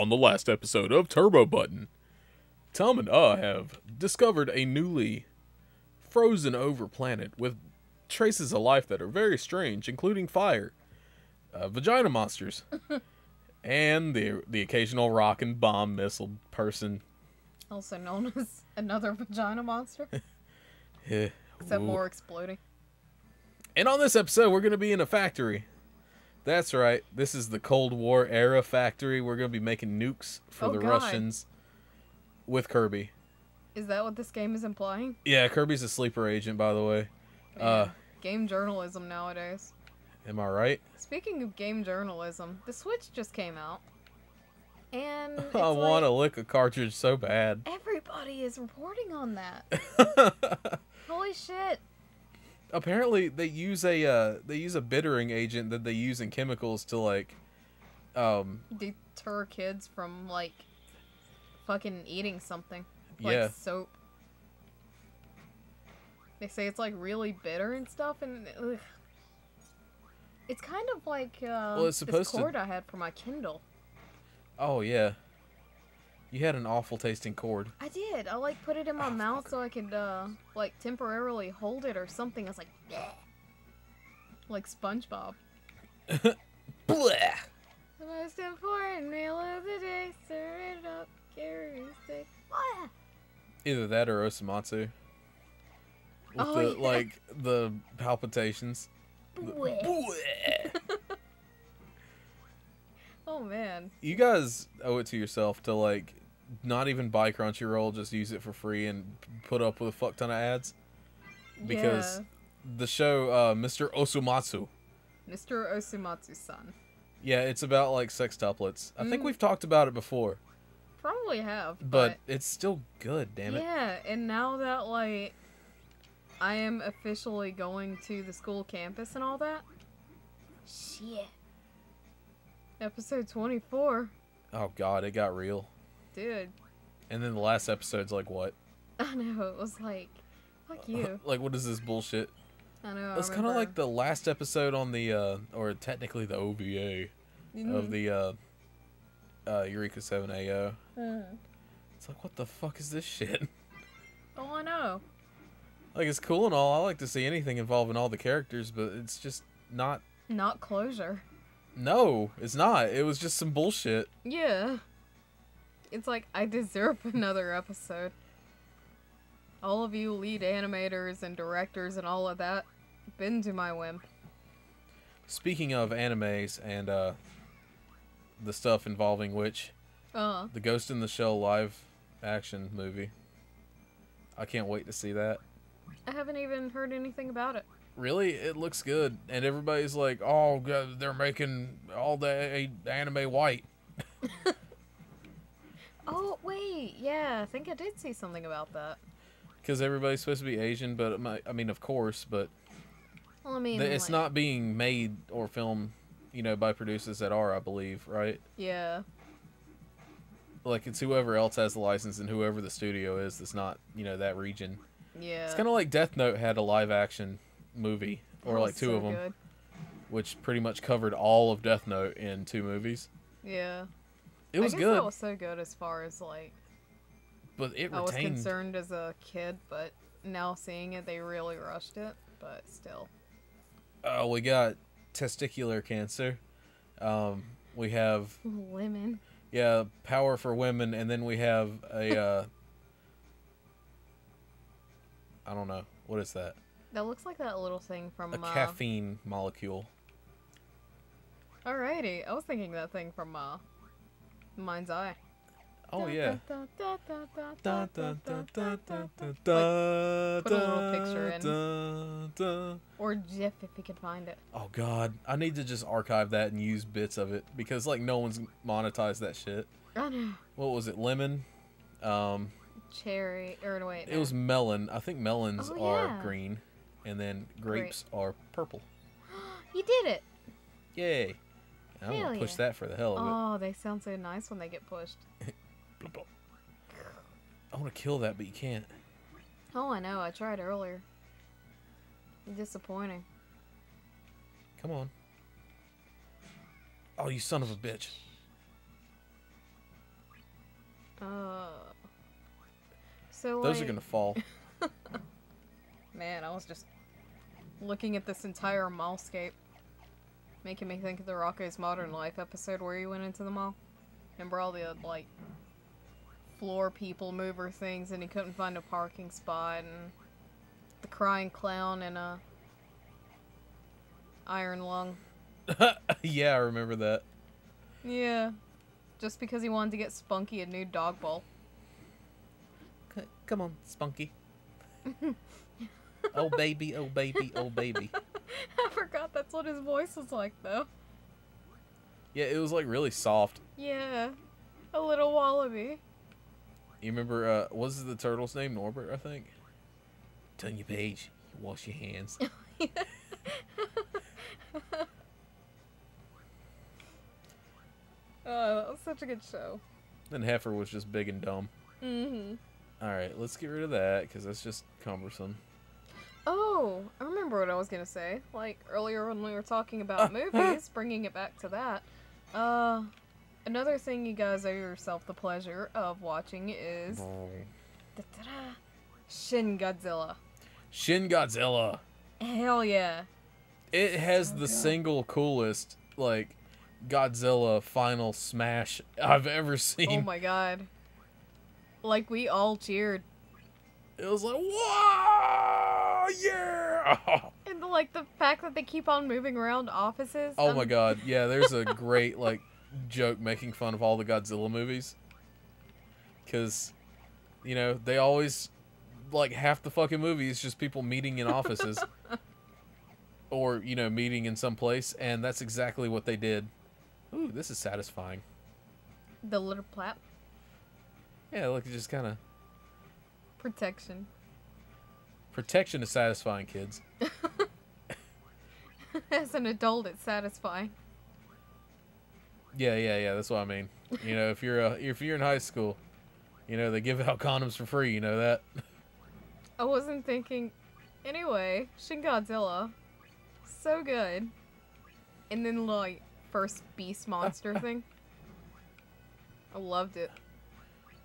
On the last episode of Turbo Button, Tom and I have discovered a newly frozen over planet with traces of life that are very strange, including fire, uh, vagina monsters, and the the occasional rock and bomb missile person. Also known as another vagina monster, Eh, except ooh. more exploding. And on this episode, we're going to be in a factory. That's right. This is the Cold War era factory. We're going to be making nukes for Oh, the God. Russians with Kirby. Is that what this game is implying? Yeah, Kirby's a sleeper agent, by the way. Uh, game journalism nowadays. am I right? Speaking of game journalism, the Switch just came out, and I want to lick a cartridge so bad. everybody is reporting on that. Holy shit! Apparently, they use a uh, they use a bittering agent that they use in chemicals to like, um, Deter kids from like fucking eating something like yeah. soap. They say it's like really bitter and stuff, and ugh. it's kind of like uh, Well, it's supposed this to- cord I had for my Kindle. Oh yeah. You had an awful tasting cord. I did. I like put it in my Oh, mouth so I could uh like temporarily hold it or something. I was like, "Bleh." like SpongeBob. Blech. The most important meal of the day, stir it up, carry stick. Bleh. Either that or Osomatsu. With Oh, the yeah. like the palpitations. Bleh. Bleh. Oh man. you guys owe it to yourself to like not even buy Crunchyroll, just use it for free and put up with a fuck ton of ads. Because yeah. the show uh, Mr. Osomatsu, Mr. Osomatsu-san. yeah, it's about like sex sextuplets. I think Mm. we've talked about it before, Probably have, but but, it's still good. Damn it. yeah, and now that like I am officially going to the school campus and all that. Shit. Episode 24. Oh god, it got real. Dude, And then the last episode's like what? I know, it was like, fuck you. like what is this bullshit? I know. It's kind of like the last episode on the, uh, or technically the OVA Mhm. of the uh, uh, Eureka 7 AO. Mhm. It's like, what the fuck is this shit? Oh, I know. like, it's cool and all. I like to see anything involving all the characters, but it's just not. Not closure. No, it's not. It was just some bullshit. Yeah. It's like, I deserve another episode. All of you lead animators and directors and all of that, been to my whim. Speaking of animes and uh, the stuff involving which, Uh, the Ghost in the Shell live action movie. I can't wait to see that. I haven't even heard anything about it. Really, it looks good, and everybody's like, "Oh, God, they're making all the anime white." Oh, wait, yeah, I think I did see something about that. because everybody's supposed to be Asian, but um, might- I mean, of course, but Well, I mean, it's like- not being made or filmed, you know, by producers that are, I believe, right? Yeah. Like it's whoever else has the license and whoever the studio is that's not, you know, that region. Yeah. It's kind of like Death Note had a live action movie, or That like two so of them, good. which pretty much covered all of Death Note in two movies. Yeah. It was I guess good, That was so good as far as like but it I was concerned as a kid, but now seeing it, they really rushed it. But still, Oh, we got testicular cancer. Um, we have women. Yeah, power for women, and then we have a. Uh, I don't know what is that? That looks like that little thing from. A uh, caffeine molecule. Alrighty, I was thinking that thing from uh, Mind's Eye. Oh yeah. Put a little picture in. Or Jeff, if he can find it. Oh god, I need to just archive that and use bits of it because like no one's monetized that shit. I know. What was it? Lemon. Um. Cherry or wait. No. It was melon. I think melons are green, and then grapes are purple. you did it. Yay. I'm Hell gonna push yeah. that for the hell of it. Oh, they sound so nice when they get pushed. I want to kill that, but you can't. Oh, I know. I tried earlier. Disappointing. Come on. Oh, you son of a bitch. Uh. So Those like, are gonna fall. Man, I was just looking at this entire mallscape, making me think of the Rocko's Modern Life episode where he went into the mall. Remember all the like floor people mover things, and he couldn't find a parking spot, and the crying clown and a iron lung. yeah, I remember that. Yeah, just because he wanted to get Spunky a new dog bowl. C- Come on, Spunky. oh baby, oh baby, oh baby. That's what his voice was like though. Yeah, it was like really soft. Yeah, a little wallaby. You remember uh what was the turtle's name? Norbert, I think. Turn your page. Wash your hands. Oh, that was such a good show. then Heifer was just big and dumb. Mm-hmm. Alright, let's get rid of that, because that's just cumbersome. Oh, I remember what I was gonna say. Like earlier when we were talking about movies, bringing it back to that. Uh, another thing you guys owe yourself the pleasure of watching is Shin Godzilla. Shin Godzilla. Hell yeah! It has So the good. single coolest, like, Godzilla final smash I've ever seen. Oh my god! Like we all cheered, It was like, whoa, yeah! and the, like the fact that they keep on moving around offices. Oh um, my god, yeah, there's a great, like, joke making fun of all the Godzilla movies. Because, you know, they always, like, half the fucking movie is just people meeting in offices. or, you know, meeting in some place, and that's exactly what they did. Ooh, this is satisfying. The little plap Yeah, look, it just kind of. protection. Protection is satisfying, kids. As an adult, it's satisfying. Yeah, yeah, yeah. That's what I mean. You know, if you're uh, if you're in high school, you know they give out condoms for free. You know that. I wasn't thinking. Anyway, Shin Godzilla, so good. And then like first beast monster thing. I loved it.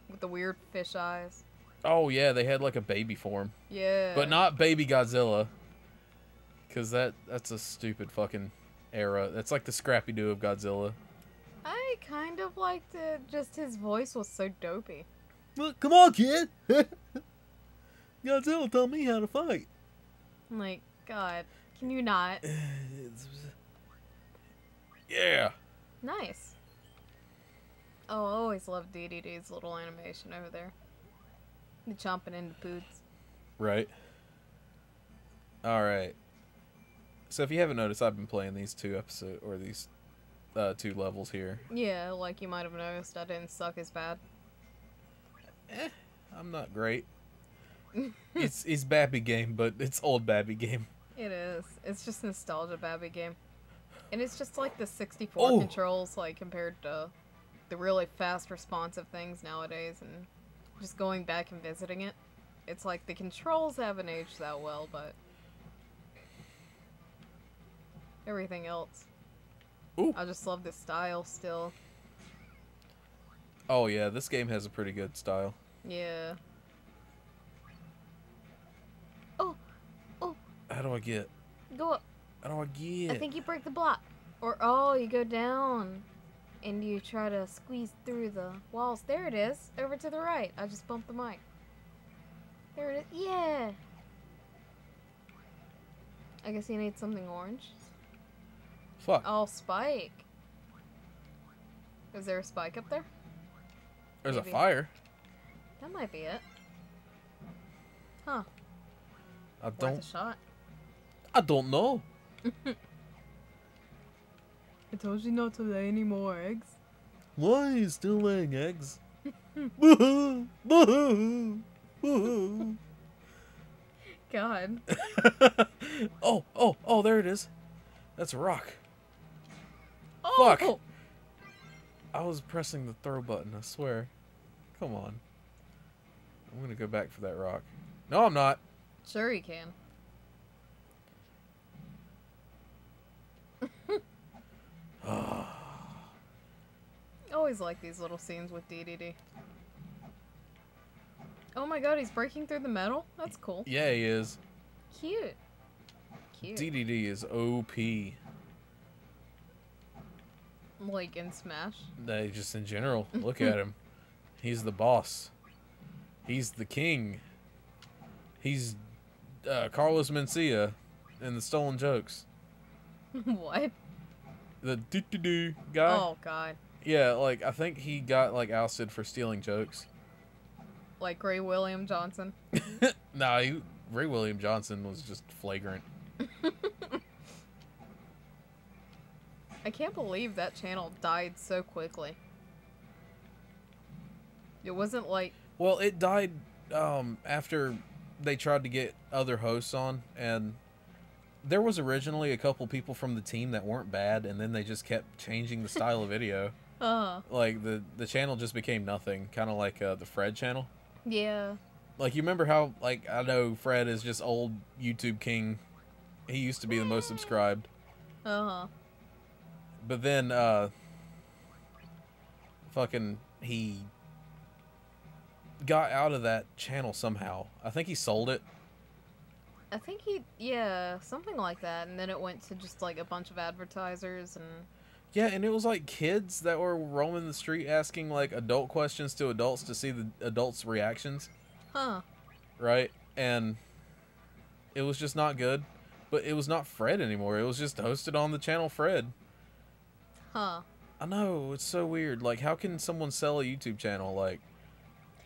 With the weird fish eyes. Oh yeah, they had like a baby form, Yeah. but not baby Godzilla. Cause that that's a stupid fucking era. That's like the Scrappy Doo of Godzilla. I kind of liked it. Just his voice was so dopey. Look, come on, kid. Godzilla taught me how to fight. I'm like, God, can you not? Yeah. Nice. Oh, I always loved DDD's little animation over there. The chomping into poods. Right. All right. So if you haven't noticed, I've been playing these two episode or these uh, two levels here. Yeah, like you might have noticed, I didn't suck as bad. Eh, I'm not great. it's it's Babby game, but it's old Babby game. It is. It's just nostalgia Babby game. And it's just like the 64 Oh. controls, like compared to the really fast responsive things nowadays, and just going back and visiting it. It's like the controls haven't aged that well, but everything else. Ooh. I just love the style still. Oh yeah, this game has a pretty good style. Yeah. Oh, oh. How do I get? go up. How do I get? I think you break the block. Or, oh, you go down and you try to squeeze through the walls. There it is. Over to the right. I just bumped the mic. There it is. Yeah. I guess you need something orange. Fuck. Oh, spike. Is there a spike up there? There's maybe. a fire. That might be it. Huh. I Worth don't. I don't know. I told you not to lay any more eggs. Why are you still laying eggs? Boo-hoo, boo-hoo, boo-hoo. God. oh, oh, oh! There it is. That's a rock. Oh! Fuck. Oh. I was pressing the throw button. I swear. Come on. I'm gonna go back for that rock. No, I'm not. Sure you can. Always like these little scenes with DDD. Oh my god, he's breaking through the metal? That's cool. Yeah, he is. Cute. Cute. DDD is OP. like in Smash. They just in general, look at him. He's the boss. He's the king. He's uh, Carlos Mencia in the Stolen Jokes. what? The do do do guy. Oh god. Yeah, like I think he got like ousted for stealing jokes. Like Ray William Johnson. nah, he, Ray William Johnson was just flagrant. I can't believe that channel died so quickly. It wasn't like Well, it died um, after they tried to get other hosts on, and there was originally a couple people from the team that weren't bad, and then they just kept changing the style of video. uh Like the the channel just became nothing, kind of like uh, the Fred channel. yeah. Like you remember how like I know Fred is just old YouTube king. He used to be the most subscribed, Uh-huh. but then uh, fucking he got out of that channel somehow. I think he sold it. I think he yeah, something like that. And then it went to just like a bunch of advertisers and Yeah, and it was like kids that were roaming the street asking like adult questions to adults to see the adults' reactions, huh. right? And it was just not good. But it was not Fred anymore. It was just hosted on the channel Fred. Huh. I know, it's so weird. Like how can someone sell a YouTube channel like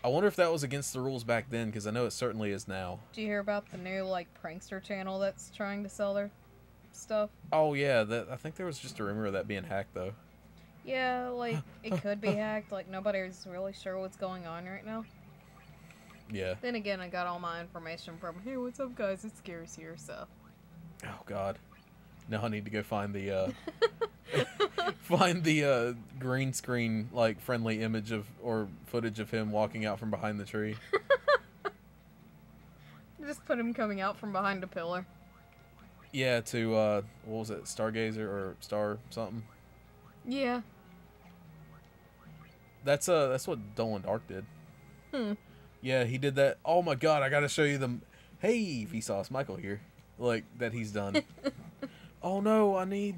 I wonder if that was against the rules back then because I know it certainly is now. Do you hear about the new like prankster channel that's trying to sell their stuff? Oh yeah, that I think there was just a rumor of that being hacked though. Yeah, like it could be hacked. Like nobody's really sure what's going on right now. Yeah. Then again, I got all my information from Hey, what's up, guys? It's Scarce here, so. Oh God. Now I need to go find the uh find the uh green screen like friendly image of or footage of him walking out from behind the tree. Just put him coming out from behind a pillar. Yeah, to uh what was it, Stargazer or Star something? Yeah. That's uh that's what Dolan Dark did. Hmm. Yeah, he did that. Oh my god, I gotta show you them Hey Vsauce, Michael here. Like that he's done. oh no, I need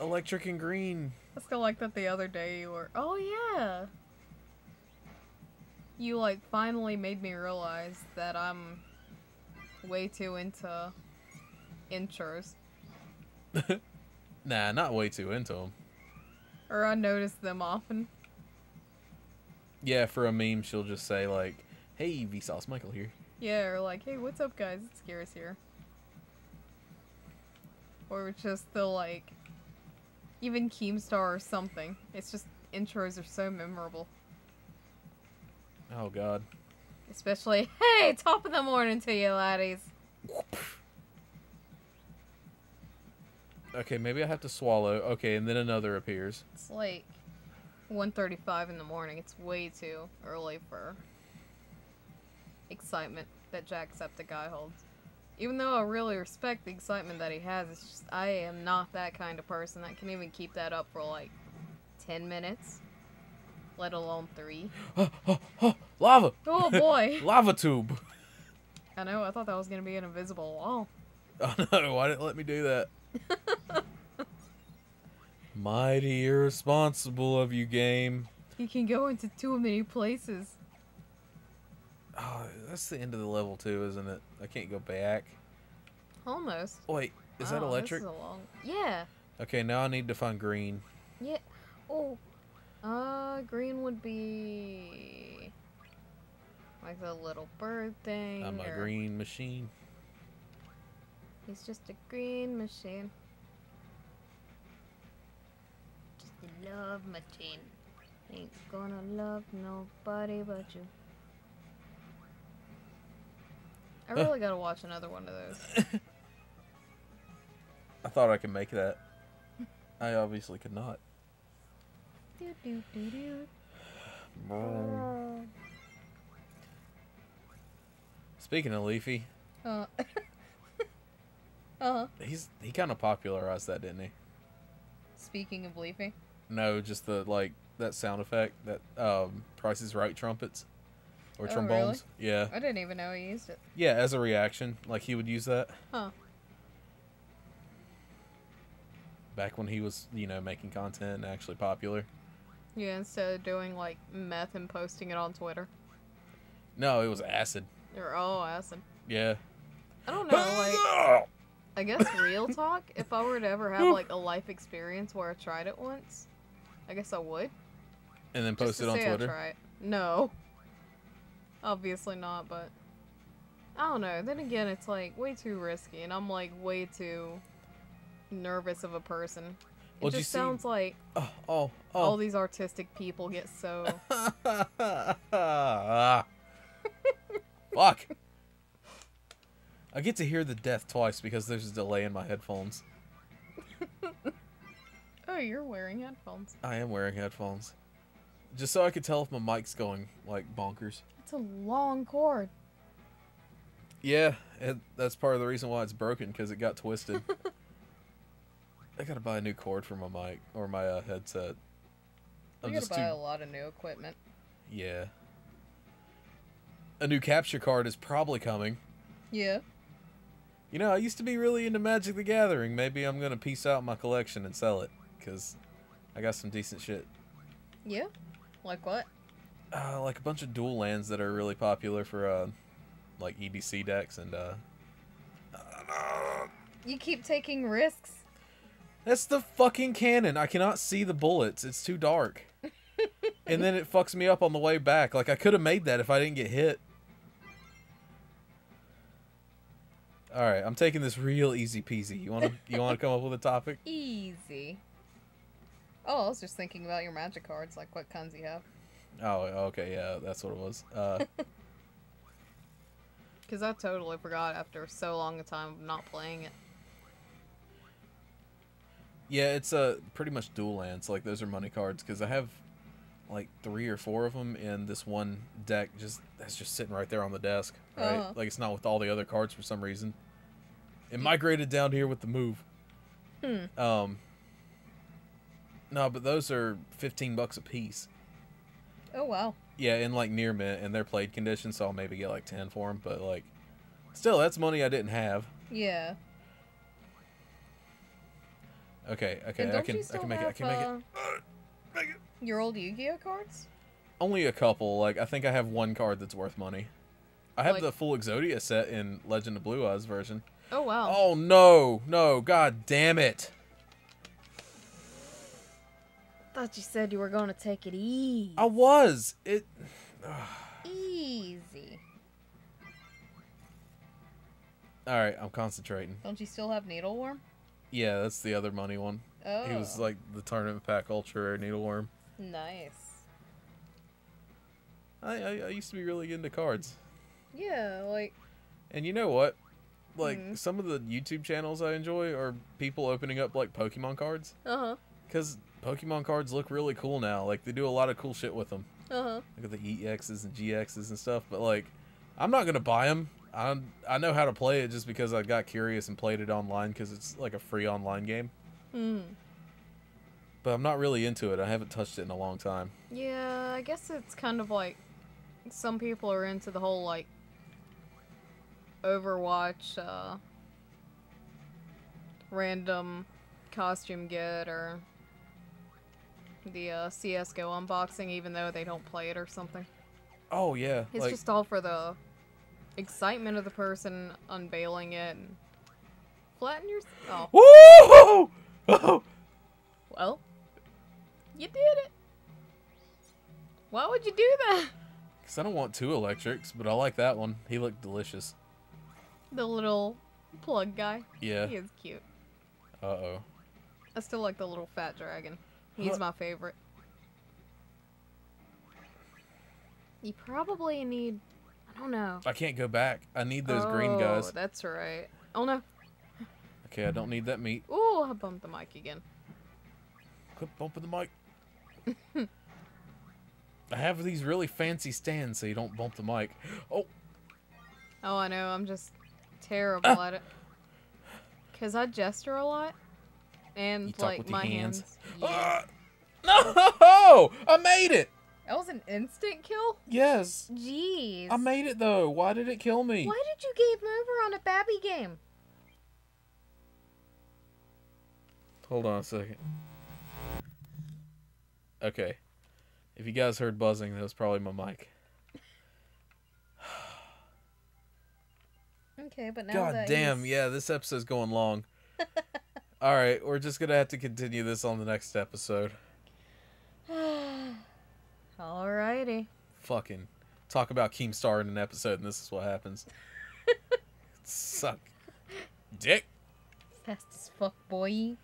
electric and green. I still like that the other day you were. Oh, yeah. You, like, finally made me realize that I'm way too into intros. Nah, not way too into them. Or I notice them often. Yeah, for a meme, she'll just say like, "Hey, Vsauce, Michael here." Yeah, or like, hey, what's up, guys? It's Garrus here. Or just the, like, even Keemstar or something. It's just, intros are so memorable. Oh God. Especially, hey, top of the morning to you, laddies. Okay, maybe I have to swallow. Okay, and then another appears. It's like 1.35 in the morning. It's way too early for excitement that Jacksepticeye holds. Even though I really respect the excitement that he has, it's just I am not that kind of person that can even keep that up for like 10 minutes, let alone 3. Lava, Oh boy! lava tube. I know, I thought that was going to be an invisible wall. Oh no! Why didn't let me do that? Mighty irresponsible of you, game. You can go into too many places. Oh, that's the end of the level too, isn't it? I can't go back. Almost. Wait, is that electric? Is a long... Yeah. Okay, now I need to find green. Yeah. Oh. Uh, green would be like the little bird thing. I'm a or- green machine. He's just a green machine. Just a love machine. Ain't gonna love nobody but you. I really gotta watch another one of those. I thought I could make that. I obviously could not. Do, do, do, do. Speaking of Leafy, Uh. uh. he's he kind of popularized that, didn't he? Speaking of Leafy. No, just the like that sound effect that um Price is Right trumpets. Or Oh, trombones. Yeah, I didn't even know he used it. yeah, as a reaction, like he would use that Huh. back when he was, you know, making content and actually popular. Yeah, instead of doing like meth and posting it on Twitter. No, it was acid. Or oh, acid. Yeah. I don't know, like I guess real talk, if I were to ever have like a life experience where I tried it once, I guess I would. and then post it on Twitter. No. Obviously not, but I don't know. Then again, it's like way too risky, and I'm like way too nervous of a person. It Well, did you just see- sounds like uh, Oh, oh, all oh. these artistic people get so. Fuck. I get to hear the death twice because there's a delay in my headphones. oh, you're wearing headphones. I am wearing headphones. Just so I could tell if my mic's going like bonkers. It's a long cord. Yeah, it, that's part of the reason why it's broken because it got twisted. I gotta buy a new cord for my mic or my uh, headset. I'm gotta just buy too. a lot of new equipment. Yeah. A new capture card is probably coming. Yeah. You know, I used to be really into Magic the Gathering. Maybe I'm gonna piece out my collection and sell it because I got some decent shit. Yeah. Like what? Uh, like a bunch of dual lands that are really popular for uh, like EDC decks and uh. You keep taking risks. That's the fucking cannon. I cannot see the bullets. It's too dark. and then it fucks me up on the way back. Like I could have made that if I didn't get hit. All right, I'm taking this real easy peasy. You want to you want to come up with a topic? Easy. Oh, I was just thinking about your magic cards, like what kinds you have. Oh, okay, yeah, that's what it was. Uh, Because I totally forgot after so long a time of not playing it. yeah, it's uh pretty much dual lands. Like those are money cards because I have like three or four of them in this one deck. Just that's just sitting right there on the desk, right? Uh-huh. Like it's not with all the other cards for some reason. It migrated down here with the move. Hmm. Um. No, but those are fifteen bucks a piece. Oh, wow. Yeah, in like near mint, and they're played condition, so I'll maybe get like ten for them. But like, still, that's money I didn't have. Yeah. Okay, okay, I can, I can make have, it. I can make it. uh, Make it. your old Yu-Gi-Oh cards? Only a couple. Like I think I have one card that's worth money. I have Like- the full Exodia set in Legend of Blue Eyes version. Oh, wow. Oh no, no, god damn it. Thought you said you were going to take it easy. I was. It Easy. Alright, I'm concentrating. Don't you still have Needleworm? Yeah, that's the other money one. Oh. He was like the tournament pack ultra rare needleworm. Nice. I, I I used to be really into cards. Yeah, like, And you know what? Like Mhm. some of the YouTube channels I enjoy are people opening up like Pokemon cards uh-huh. cuz Pokemon cards look really cool now. Like they do a lot of cool shit with them. Uh-huh. Look at the EXs and GXs and stuff, but like I'm not going to buy them. I I know how to play it just because I got curious and played it online cuz it's like a free online game. Hmm. But I'm not really into it. I haven't touched it in a long time. Yeah, I guess it's kind of like some people are into the whole like Overwatch uh random costume get or the uh, CS:GO unboxing even though they don't play it or something. Oh yeah, It's like just all for the excitement of the person unveiling it and flatten your Oh, Woo! Oh! well. You did it. Why would you do that? Cause I don't want two electrics, but I like that one. He looked delicious. The little plug guy. Yeah. He is cute. Uh oh. I still like the little fat dragon. He's my favorite. You probably need. I don't know. I can't go back. I need those green guys. Oh, that's right. Oh no. Okay, I don't need that meat. Ooh, I bumped the mic again. Quit bumping the mic. I have these really fancy stands so you don't bump the mic. Oh, Oh, I know. I'm just terrible Ah. at it. Cause I gesture a lot, and You talk like with your my hands? hands. Yeah. Ah! no! I made it. That was an instant kill? Yes. Jeez. I made it though. Why did it kill me? Why did you game over on a Babby game? Hold on a second. Okay. If you guys heard buzzing, that was probably my mic. Okay, but now God that damn, he's- yeah, this episode's going long. All right, we're just gonna have to continue this on the next episode. Alrighty. Fucking talk about Keemstar in an episode, and this is what happens. Suck, dick. Fast as fuck, boy.